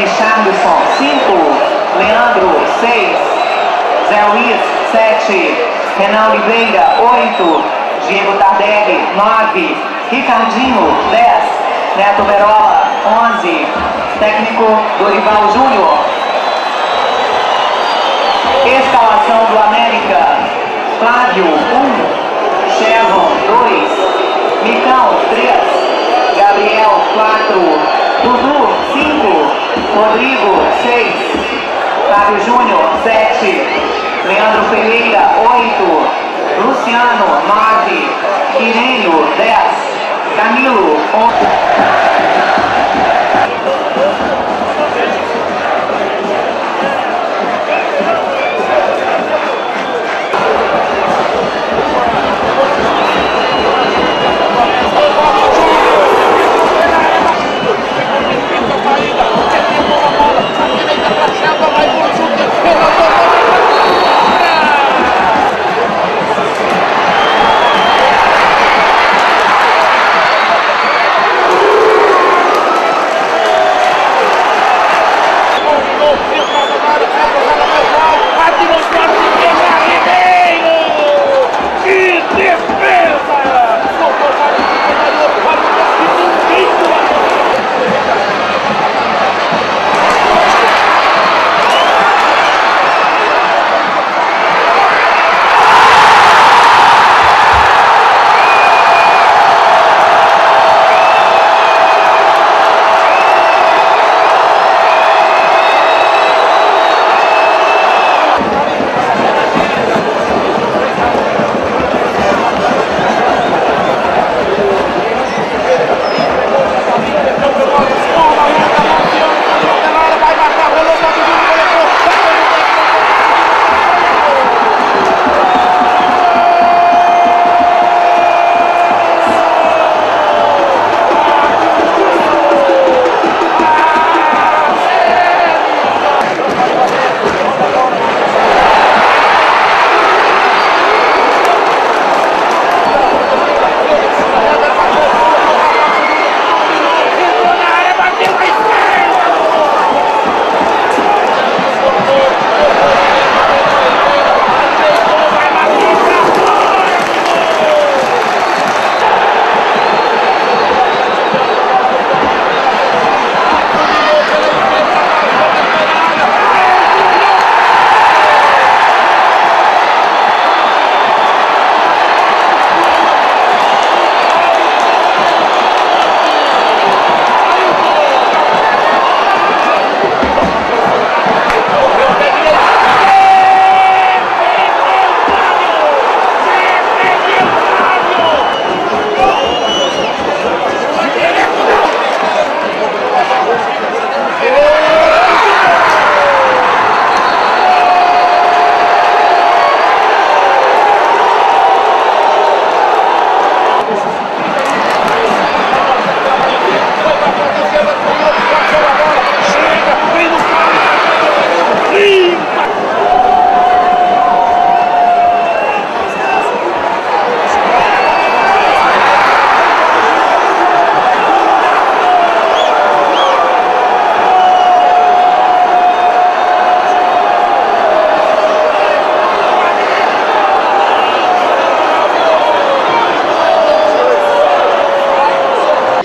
Richardson, 5. Leandro, 6. Zé Luiz, 7. Renan Oliveira, 8. Diego Tardelli, 9. Ricardinho, 10. Neto Berola, 11. Técnico Dorival Júnior. Escalação do América. Flávio, 1. Chevron, 2. Micão, 3. Gabriel, 4. Dudu, 5. Rodrigo, 6. Fábio Júnior, 7. Leandro Pereira, 8. Luciano, 9. Irênio, 10. Camilo, 11.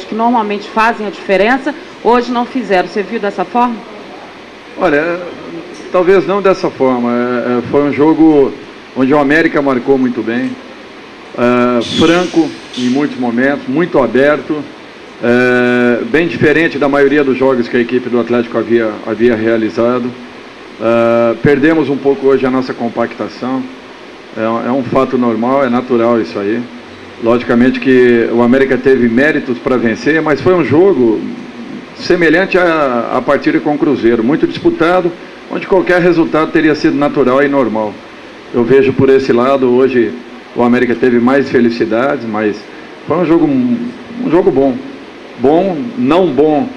Que normalmente fazem a diferença, hoje não fizeram. Você viu dessa forma? Olha, talvez não dessa forma. É, é, Foi um jogo onde o América marcou muito bem, é, franco em muitos momentos, muito aberto, é, bem diferente da maioria dos jogos que a equipe do Atlético havia, havia realizado. É, Perdemos um pouco hoje a nossa compactação, é é um fato normal, é natural isso aí. Logicamente que o América teve méritos para vencer, mas foi um jogo semelhante à, partida com o Cruzeiro, muito disputado, onde qualquer resultado teria sido natural e normal. Eu vejo por esse lado, hoje o América teve mais felicidades, mas foi um jogo, um jogo bom. Bom, não bom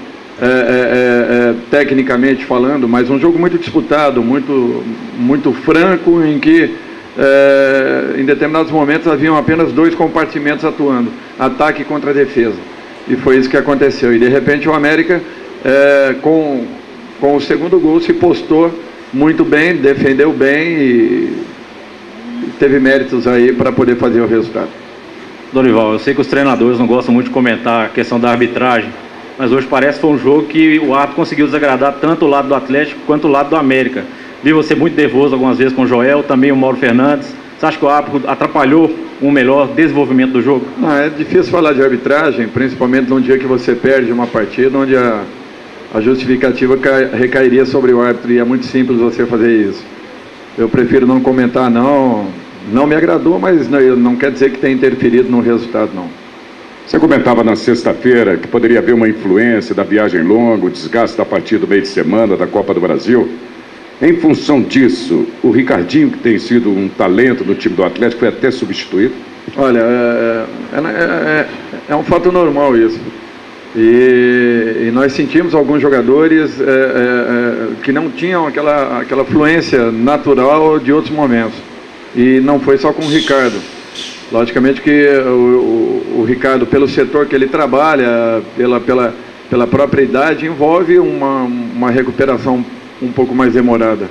é, é, é, é, tecnicamente falando, mas um jogo muito disputado, muito, muito franco, em que é, em determinados momentos haviam apenas dois compartimentos atuando, ataque contra defesa. E foi isso que aconteceu. E de repente o América, é, com, com o segundo gol, se postou muito bem, defendeu bem e teve méritos aí para poder fazer o resultado. Dorival, eu sei que os treinadores não gostam muito de comentar a questão da arbitragem, mas hoje parece que foi um jogo que o árbitro conseguiu desagradar tanto o lado do Atlético quanto o lado do América. Vi você muito nervoso algumas vezes com o Joel, também o Mauro Fernandes. Você acha que o árbitro atrapalhou um melhor desenvolvimento do jogo? Não, é difícil falar de arbitragem, principalmente num dia que você perde uma partida, onde a, a justificativa cai, recairia sobre o árbitro, e é muito simples você fazer isso. Eu prefiro não comentar, não. Não me agradou, mas não, não quer dizer que tenha interferido no resultado, não. Você comentava na sexta-feira que poderia haver uma influência da viagem longa, o desgaste da partida do meio de semana da Copa do Brasil. Em função disso, o Ricardinho, que tem sido um talento no time do Atlético, foi até substituído? Olha, é, é, é, é um fato normal isso. E, e, nós sentimos alguns jogadores que não tinham aquela, aquela fluência natural de outros momentos. E não foi só com o Ricardo. Logicamente que o, o, o Ricardo, pelo setor que ele trabalha, pela, pela, pela própria idade, envolve uma, uma recuperação um pouco mais demorada.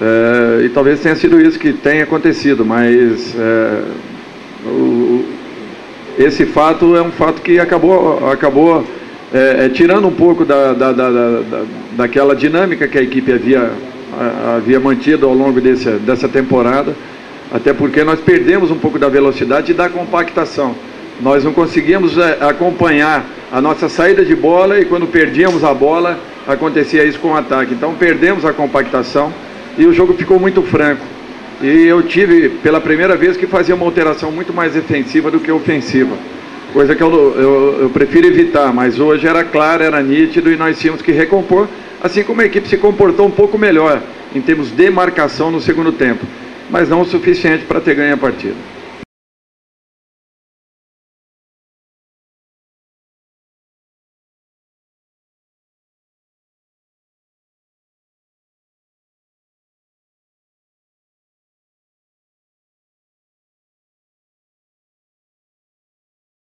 É, e talvez tenha sido isso que tenha acontecido, mas é, o, esse fato é um fato que acabou, acabou é, é tirando um pouco da, da, da, da, daquela dinâmica que a equipe havia, havia mantido ao longo desse, dessa temporada, até porque nós perdemos um pouco da velocidade e da compactação. Nós não conseguíamos é, acompanhar a nossa saída de bola e quando perdíamos a bola acontecia isso com o ataque. Então perdemos a compactação e o jogo ficou muito franco. E eu tive, pela primeira vez, que fazer uma alteração muito mais defensiva do que ofensiva. Coisa que eu, eu, eu prefiro evitar, mas hoje era claro, era nítido e nós tínhamos que recompor, assim como a equipe se comportou um pouco melhor em termos de marcação no segundo tempo, mas não o suficiente para ter ganho a partida.